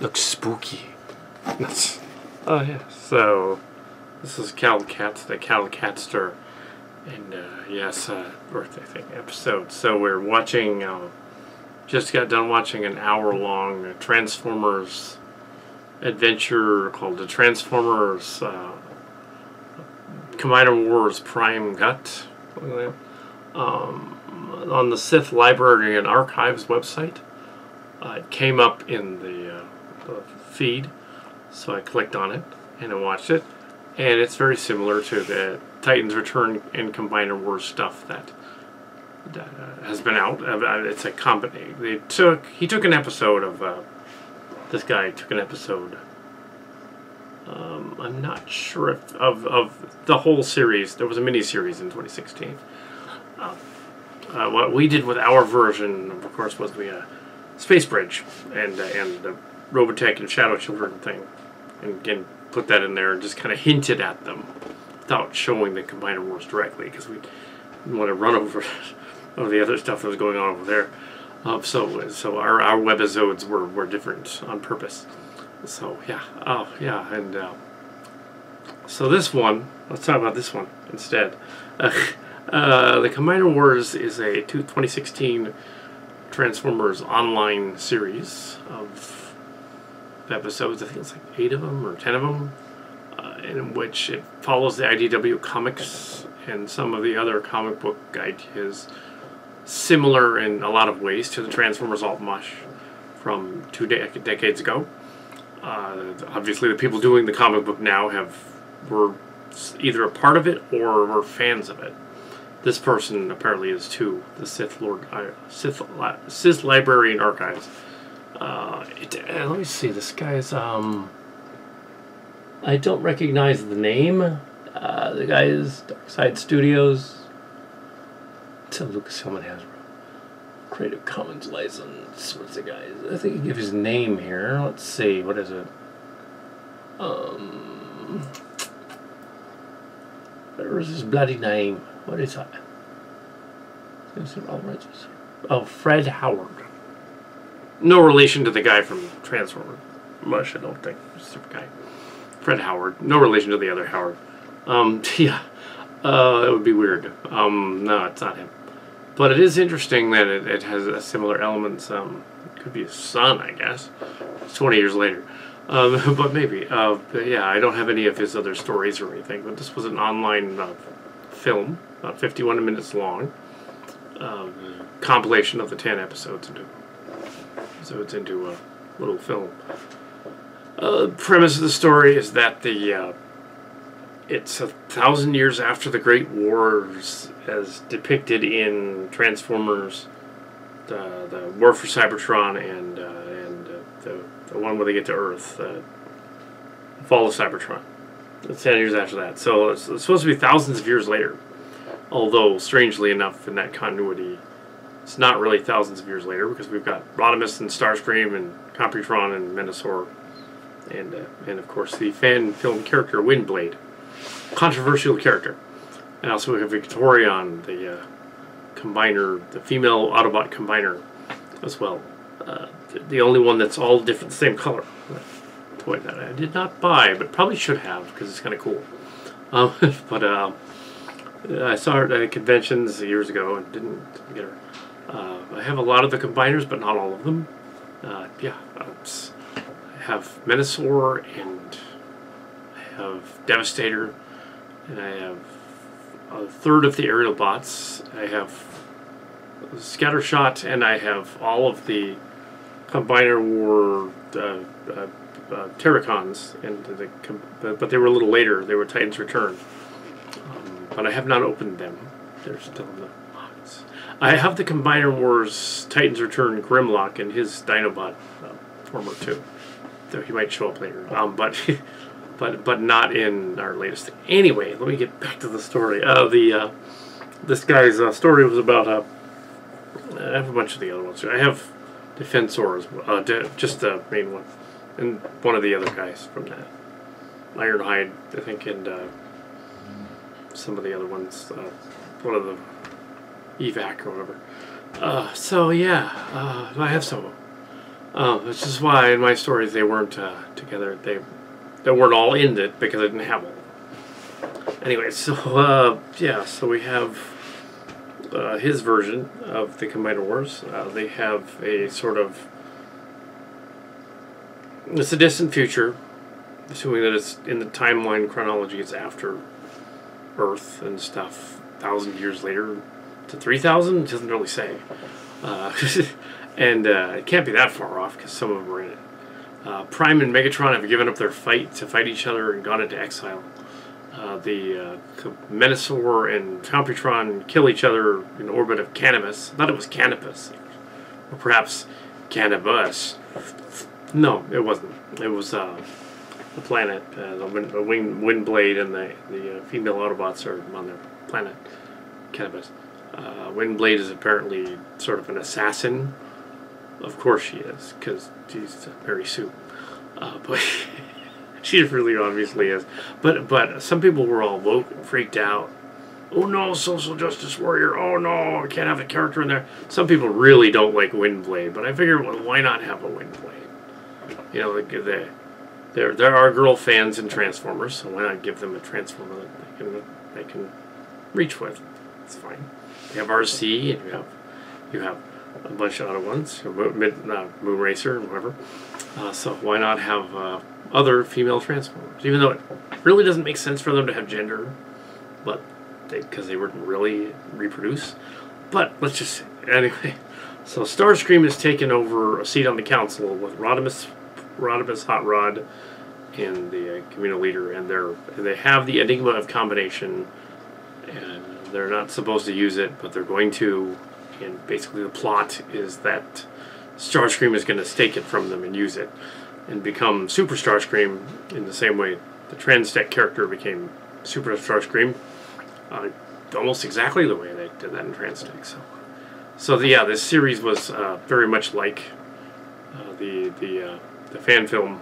looks spooky. That's, oh yeah. So this is Kal Kat, the Kal Katster, and uh, yes, uh, birthday thing episode. So we're watching. Uh, just got done watching an hour-long Transformers adventure called the Transformers uh, Combiner Wars Prime Cut. Um, on the Sith Library and Archives website. Uh, it came up in the, uh, feed, so I clicked on it and I watched it, and it's very similar to the Titans Return and Combiner Wars stuff that, that uh, has been out. Uh, it's a company. They took he took an episode of uh, this guy took an episode. Um, I'm not sure if of of the whole series. There was a mini series in 2016. Uh, what we did with our version, of course, was we uh, Space Bridge and uh, and Robotech and Shadow Children thing, and again put that in there and just kind of hinted at them without showing the Combiner Wars directly because we didn't want to run over of the other stuff that was going on over there. Uh, so so our, our webisodes were, were different on purpose. So yeah, oh yeah, and uh, so this one, let's talk about this one instead. Uh, uh, the Combiner Wars is a 2016 Transformers online series of episodes. I think it's like eight of them or ten of them, uh, in which it follows the IDW comics and some of the other comic book ideas, similar in a lot of ways to the Transformers Alt Mush from two de decades ago. Uh, obviously, the people doing the comic book now have were either a part of it or were fans of it. This person apparently is too. The Sith Lord, uh, Sith, Sith Library and Archives. Uh, it, uh, let me see. This guy's um. I don't recognize the name. Uh, the guy is Dark Side Studios. To Lucasfilm and Hasbro. Creative Commons license. What's the guy? I think he give his name here. Let's see. What is it? Um. Where's his bloody name? What is that? Oh, Fred Howard. No relation to the guy from Transformer. Much, I don't think. Super guy. Fred Howard. No relation to the other Howard. Um, yeah. Uh, it would be weird. Um, no, it's not him. But it is interesting that it, it has a similar elements. Um, could be his son, I guess. It's 20 years later. Um, but maybe. Uh, but yeah, I don't have any of his other stories or anything. But this was an online uh, film, about 51 minutes long, uh, compilation of the 10 episodes into so it's into a little film. Uh, premise of the story is that the uh, it's a thousand years after the Great Wars, as depicted in Transformers, the the War for Cybertron, and uh, and uh, the the one where they get to Earth, uh, Fall of Cybertron. It's ten years after that, so it's, it's supposed to be thousands of years later. Although, strangely enough, in that continuity, it's not really thousands of years later because we've got Rodimus and Starscream and Computron and Menasor, and uh, and of course the fan film character Windblade, controversial character, and also we have Victorion, the uh, combiner, the female Autobot combiner, as well. Uh, the only one that's all different, same color. Toy that I did not buy, but probably should have because it's kind of cool. Um, but uh, I saw her at conventions years ago and didn't get her. Uh, I have a lot of the combiners, but not all of them. Uh, yeah, I have Menasor and I have Devastator, and I have a third of the aerial bots. I have Scattershot, and I have all of the Combiner War uh, uh, uh, Terrorcons, and the, but they were a little later. They were Titan's Return, um, but I have not opened them. They're still in the I have the Combiner Wars Titans Return Grimlock and his Dinobot uh, former too. Though he might show up later. Um, but but but not in our latest thing. Anyway, let me get back to the story. Uh, the uh, this guy's uh, story was about uh, I have a bunch of the other ones. Too. I have Defensors, uh, de just the main one, and one of the other guys from that. Ironhide, I think, and uh, some of the other ones. Uh, one of the evac or whatever. Uh, so yeah, uh, I have some of them. This is why in my stories they weren't uh, together. They they weren't all in it because I didn't have all. Anyway, so uh, yeah, so we have uh, his version of the Combiner Wars. Uh, they have a sort of it's a distant future, assuming that it's in the timeline chronology. It's after Earth and stuff, thousand years later to three thousand. It doesn't really say, uh, and uh, it can't be that far off because some of them are in it. Uh, Prime and Megatron have given up their fight to fight each other and gone into exile. Uh, the uh, Menasor and Computron kill each other in orbit of Caminus. I thought it was Canopus, or perhaps Cannabis. No, it wasn't. It was uh, the planet. Uh, the, wind, the wing, Windblade and the, the uh, female Autobots are on their planet, Caminus. Uh, Windblade is apparently sort of an assassin. Of course she is, because she's Mary Sue. Uh, but she really obviously is. But but some people were all woke, freaked out. Oh no, social justice warrior. Oh no, I can't have a character in there. Some people really don't like Windblade, but I figured, well, why not have a Windblade? You know, the, the, there there are girl fans in Transformers, so why not give them a Transformer that they can they can reach with? It's fine. You have Arcee, and you have you have a bunch of other ones, Mid, uh, Moon Racer and whatever. Uh, so why not have uh, other female Transformers? Even though it really doesn't make sense for them to have gender, but because they, they wouldn't really reproduce. But let's just anyway. So Starscream has taken over a seat on the council with Rodimus Rodimus Hot Rod and the uh, communal leader, and they're they have the Enigma of combination, and they're not supposed to use it, but they're going to. And basically, the plot is that Starscream is going to stake it from them and use it, and become Super Starscream in the same way the Transtech character became Super Starscream, uh, almost exactly the way they did that in Transtech. So, so the, yeah, this series was uh, very much like uh, the the uh, the fan film,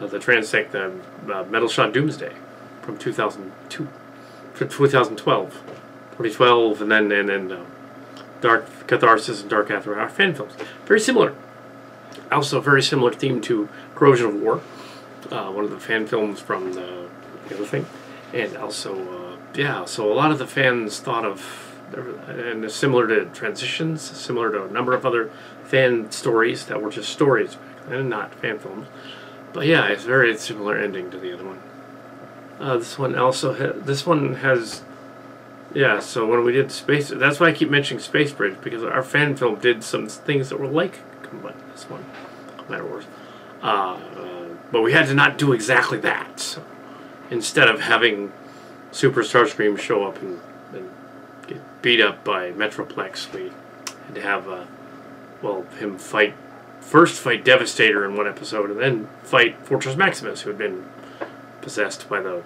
uh, the Transtech, the uh, Metal Shot Doomsday from 2002, from 2012, 2012, and then and then uh, Dark Catharsis and Dark After Hour fan films. Very similar. Also, very similar theme to Corrosion of War, uh, one of the fan films from the, the other thing, and also uh, yeah. So a lot of the fans thought of and similar to transitions, similar to a number of other fan stories that were just stories and not fan films. But yeah, it's very similar ending to the other one. Uh, this one also ha- this one has yeah. So when we did space, that's why I keep mentioning Space Bridge because our fan film did some things that were like this one, Matter Wars. Uh, uh, but we had to not do exactly that. So instead of having Super Starscream show up and, and get beat up by Metroplex, we had to have uh, well him fight first fight Devastator in one episode, and then fight Fortress Maximus, who had been possessed by the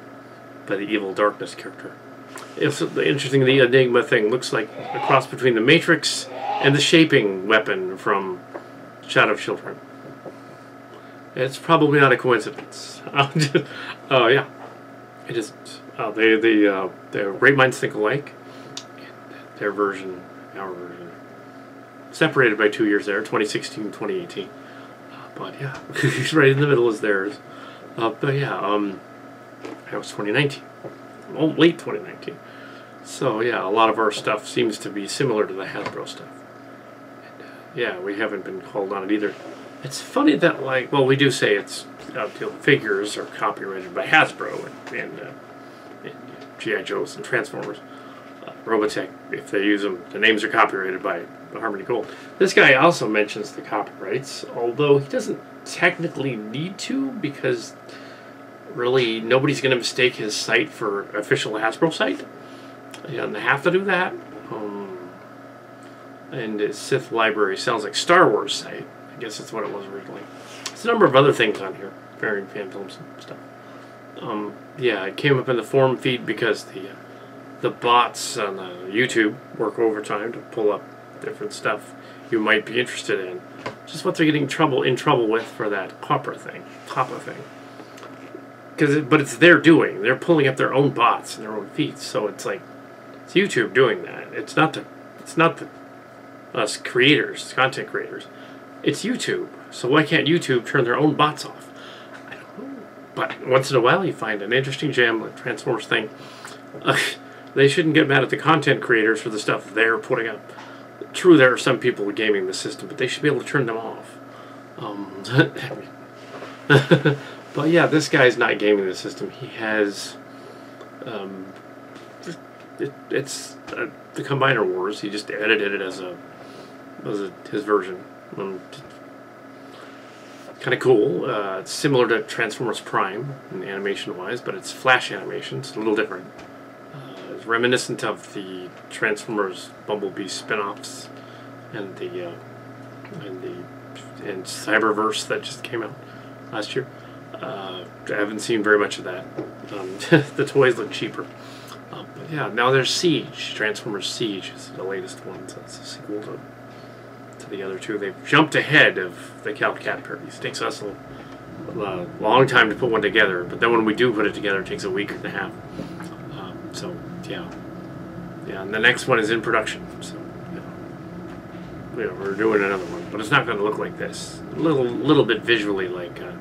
by the evil darkness character. It's interesting. The Enigma thing looks like a cross between the Matrix and the shaping weapon from Shadow of Children. It's probably not a coincidence. Oh uh, yeah, it is. Uh, they the uh, their great minds think alike. Their version, our version separated by two years there, 2016 2018. Uh, but yeah, right in the middle is theirs. Uh, but yeah, um, that was 2019. Oh, late 2019. So yeah, a lot of our stuff seems to be similar to the Hasbro stuff. And, uh, yeah, we haven't been called on it either. It's funny that like, well, we do say it's uh, the figures are copyrighted by Hasbro and, and, uh, and GI Joes and Transformers. Uh, Robotech, if they use them, the names are copyrighted by Harmony Gold. This guy also mentions the copyrights, although he doesn't technically need to because really nobody's going to mistake his site for official Hasbro site. He doesn't have to do that. Um, and his Sith library sounds like Star Wars site. I guess that's what it was originally. There's a number of other things on here, varying fan films and stuff. Um, yeah, it came up in the forum feed because the uh, the bots on the YouTube work overtime to pull up different stuff you might be interested in. Just what they're getting trouble in trouble with for that COPPA thing, COPPA thing. Because, but it's their doing. They're pulling up their own bots and their own feeds. So it's like it's YouTube doing that. It's not the it's not the us creators, content creators. It's YouTube. So why can't YouTube turn their own bots off? I don't know. But once in a while, you find an interesting gem like Transformers thing. Uh, they shouldn't get mad at the content creators for the stuff they're putting up. True, there are some people gaming the system, but they should be able to turn them off. Um, but yeah, this guy's not gaming the system. He has. Um, it, it's uh, the Combiner Wars. He just edited it as a as a, his version. Um, kind of cool. Uh, it's similar to Transformers Prime animation wise, but it's flash animation. It's a little different. Uh, reminiscent of the Transformers Bumblebee spin-offs and the uh, and the and Cyberverse that just came out last year. Uh, I haven't seen very much of that. Um, the toys look cheaper. Um, but yeah, now there's Siege. Transformers Siege is the latest one. So it's a sequel to, to the other two. They've jumped ahead of the Cat parodies. It takes us a, a long time to put one together, but then when we do put it together, it takes a week and a half. Yeah, yeah, and the next one is in production. So yeah, yeah we're doing another one, but it's not going to look like this. A little, little bit visually like. Uh,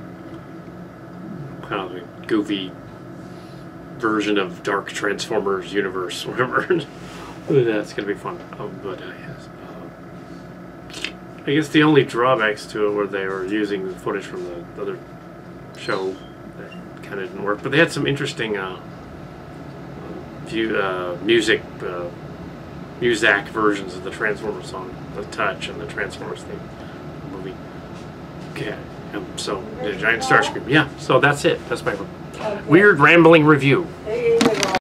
kind of a goofy version of Dark Transformers universe, or whatever. That's gonna be fun. Um, but uh, yes, uh, I guess the only drawbacks to it were they were using the footage from the other show that kind of didn't work. But they had some interesting uh, view, uh, music, uh, Muzak versions of the Transformers song, the Touch and the Transformers theme movie. Okay. Um, so the giant Starscream. Yeah. So that's it. That's my weird rambling review.